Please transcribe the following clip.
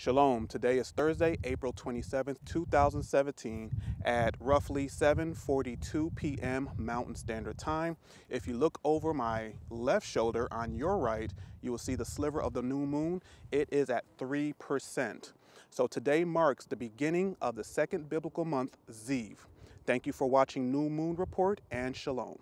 Shalom. Today is Thursday, April 27th, 2017 at roughly 7:42 p.m. Mountain Standard Time. If you look over my left shoulder on your right, you will see the sliver of the new moon. It is at 3%. So today marks the beginning of the second biblical month, Ziv. Thank you for watching New Moon Report and Shalom.